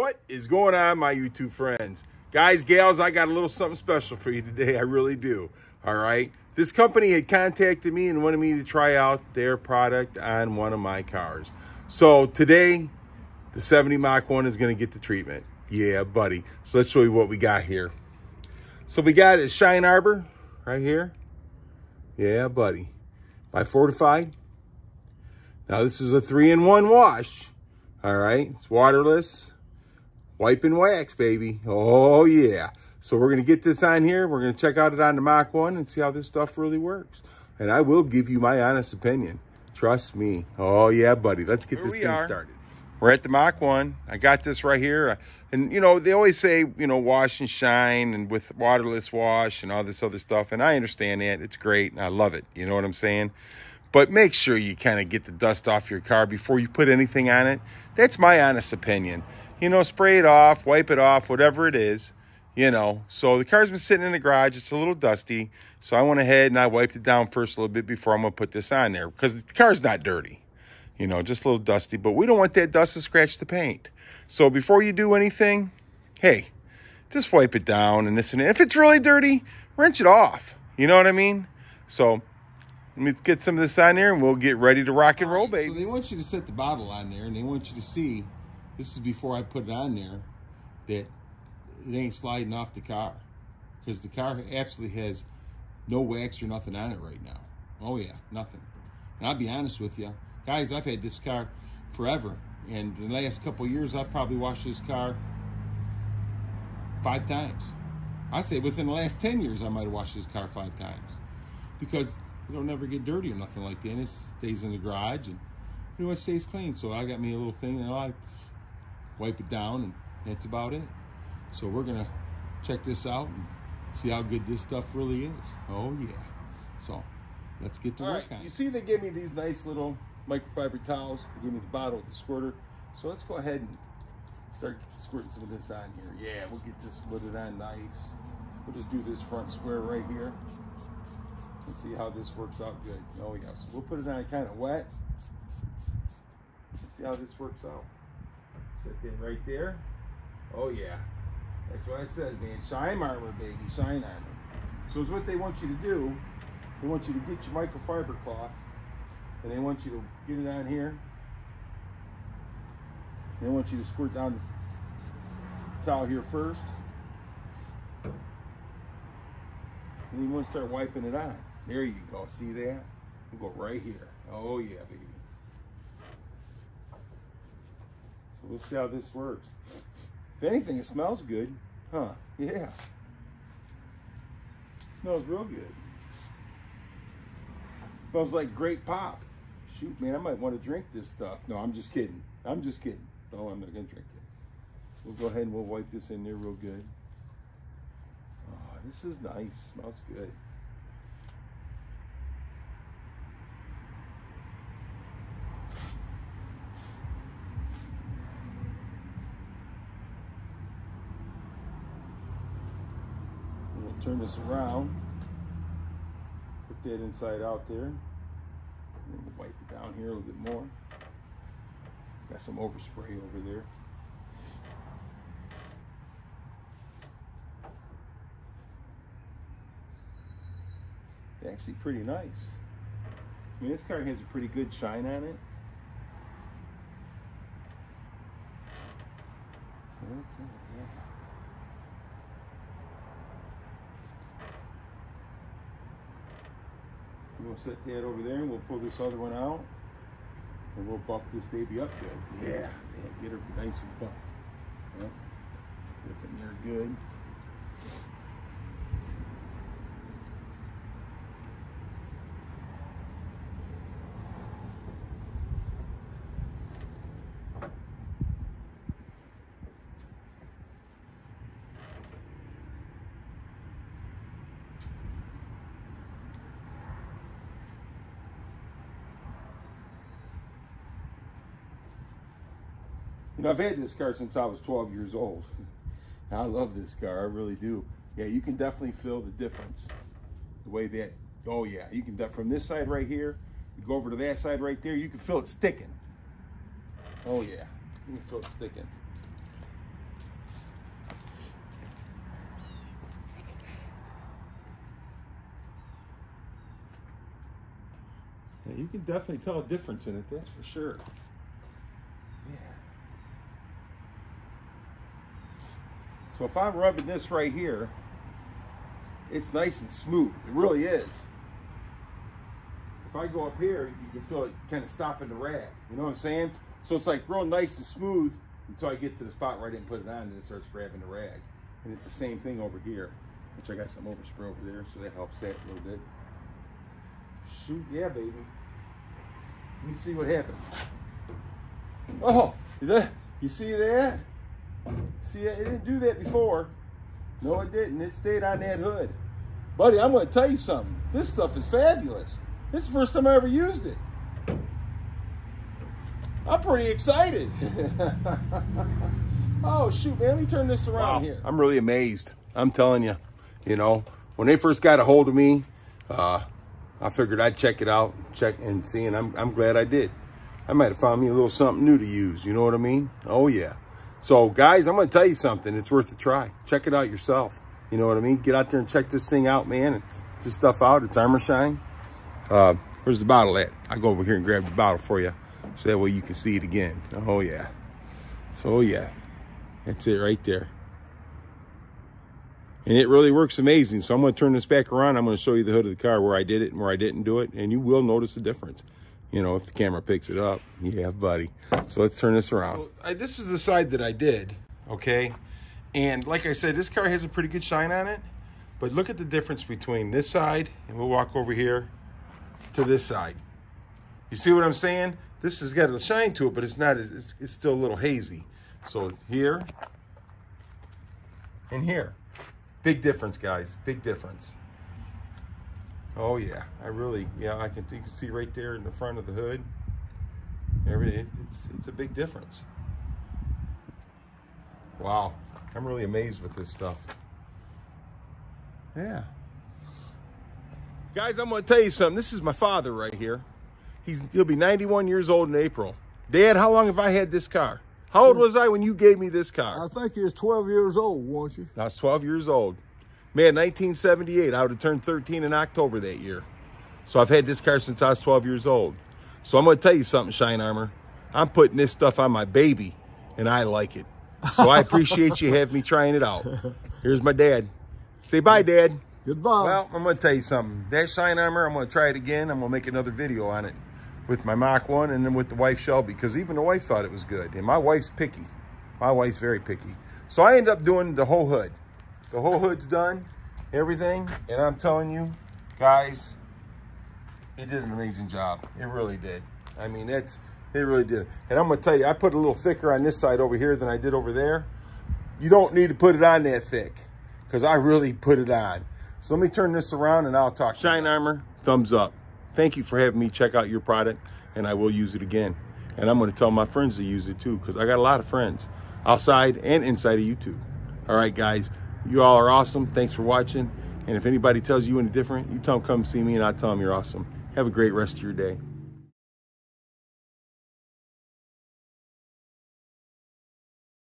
What is going on, my YouTube friends? Guys, gals, I got a little something special for you today. I really do. All right. This company had contacted me and wanted me to try out their product on one of my cars. So today, the 70 Mach 1 is going to get the treatment. Yeah, buddy. So let's show you what we got here. So we got a Shine Armor right here. Yeah, buddy. By Fortified. Now this is a three-in-one wash. All right. It's waterless. Wipe and wax, baby. Oh, yeah. So we're going to get this on here. We're going to check out it on the Mach 1 and see how this stuff really works. And I will give you my honest opinion. Trust me. Oh, yeah, buddy. Let's get here this thing are. started. We're at the Mach 1. I got this right here. And, you know, they always say, you know, wash and shine and with waterless wash and all this other stuff. And I understand that. It's great. And I love it. You know what I'm saying? But make sure you kind of get the dust off your car before you put anything on it. That's my honest opinion you know, spray it off, wipe it off, whatever it is, you know. So the car's been sitting in the garage. It's a little dusty. So I went ahead and I wiped it down first a little bit before I'm going to put this on there because the car's not dirty, you know, just a little dusty. But we don't want that dust to scratch the paint. So before you do anything, hey, just wipe it down and this and that. If it's really dirty, wrench it off. You know what I mean? So let me get some of this on there and we'll get ready to rock and roll, baby. So they want you to set the bottle on there and they want you to see this is before I put it on there, that it ain't sliding off the car. Because the car absolutely has no wax or nothing on it right now. Oh yeah, nothing. And I'll be honest with you, guys, I've had this car forever. And the last couple years, I've probably washed this car five times. I say within the last 10 years, I might have washed this car five times. Because it'll never get dirty or nothing like that. And it stays in the garage and pretty much stays clean. So I got me a little thing and I wipe it down, and that's about it. So we're gonna check this out and see how good this stuff really is. Oh yeah. So let's get to All work right. on You see they gave me these nice little microfiber towels. They gave me the bottle the squirter. So let's go ahead and start squirting some of this on here. Yeah, we'll get this squirted on nice. We'll just do this front square right here and see how this works out good. Oh yeah. so we'll put it on kind of wet. See how this works out. Set that right there. Oh yeah. That's what it says, man. Shine armor, baby. Shine armor. So it's what they want you to do. They want you to get your microfiber cloth and they want you to get it on here. They want you to squirt down the towel here first. And then you want to start wiping it on. There you go. See that? We'll go right here. Oh yeah, baby. We'll see how this works. If anything, it smells good. Huh, yeah. It smells real good. Smells like great pop. Shoot, man, I might want to drink this stuff. No, I'm just kidding. I'm just kidding. No, I'm not going to drink it. We'll go ahead and we'll wipe this in there real good. Oh, this is nice. Smells good. Turn this around, put that inside out there, and wipe it down here a little bit more. Got some overspray over there. Actually pretty nice. I mean, this car has a pretty good shine on it. So that's it, yeah. We'll set that over there and we'll pull this other one out and we'll buff this baby up good. Yeah, yeah get her nice and buff. Yep. Slip in there good. You know, I've had this car since I was 12 years old. I love this car, I really do. Yeah, you can definitely feel the difference. The way that, oh yeah, you can, from this side right here, you go over to that side right there, you can feel it sticking. Oh yeah, you can feel it sticking. Yeah, you can definitely tell a difference in it, that's for sure. So if I'm rubbing this right here, it's nice and smooth. It really is. If I go up here, you can feel it kind of stopping the rag. You know what I'm saying? So it's like real nice and smooth until I get to the spot where I didn't put it on and it starts grabbing the rag. And it's the same thing over here, which I got some overspray over there, so that helps that a little bit. Shoot, yeah, baby. Let me see what happens. Oh, that, you see that? See, it didn't do that before. No, it didn't. It stayed on that hood. Buddy, I'm going to tell you something. This stuff is fabulous. This is the first time I ever used it. I'm pretty excited. oh, shoot, man. Let me turn this around wow. here. I'm really amazed. I'm telling you, you know, when they first got a hold of me, uh, I figured I'd check it out, check and see, and I'm, I'm glad I did. I might have found me a little something new to use. You know what I mean? Oh, yeah. So, guys, I'm going to tell you something. It's worth a try. Check it out yourself. You know what I mean? Get out there and check this thing out, man. And this stuff out. It's Armor Shine. Uh, where's the bottle at? I'll go over here and grab the bottle for you. So that way you can see it again. Oh, yeah. So, yeah. That's it right there. And it really works amazing. So I'm going to turn this back around. I'm going to show you the hood of the car where I did it and where I didn't do it. And you will notice the difference you know, if the camera picks it up. Yeah, buddy. So let's turn this around. So, I, this is the side that I did, okay? And like I said, this car has a pretty good shine on it. But look at the difference between this side, and we'll walk over here, to this side. You see what I'm saying? This has got a shine to it, but it's not, it's, it's still a little hazy. So here, and here. Big difference, guys, big difference. Oh yeah, I really, yeah, I can, you can see right there in the front of the hood. Everything, it's, it's a big difference. Wow, I'm really amazed with this stuff. Yeah. Guys, I'm gonna tell you something. This is my father right here. He's, he'll be 91 years old in April. Dad, how long have I had this car? How old was I when you gave me this car? I think you was 12 years old, weren't you? I was 12 years old. Man, 1978, I would have turned 13 in October that year. So I've had this car since I was 12 years old. So I'm going to tell you something, Shine Armor. I'm putting this stuff on my baby, and I like it. So I appreciate you having me trying it out. Here's my dad. Say bye, Dad. Goodbye. Well, I'm going to tell you something. That Shine Armor, I'm going to try it again. I'm going to make another video on it with my Mach 1 and then with the wife Shelby because even the wife thought it was good. And my wife's picky. My wife's very picky. So I end up doing the whole hood. The whole hood's done, everything. And I'm telling you, guys, it did an amazing job. It really did. I mean, it's, it really did. And I'm gonna tell you, I put a little thicker on this side over here than I did over there. You don't need to put it on that thick because I really put it on. So let me turn this around and I'll talk. Shine Armor, thumbs up. Thank you for having me check out your product and I will use it again. And I'm gonna tell my friends to use it too because I got a lot of friends outside and inside of YouTube. All right, guys. You all are awesome. Thanks for watching. And if anybody tells you any different, you tell them come see me and I tell them you're awesome. Have a great rest of your day.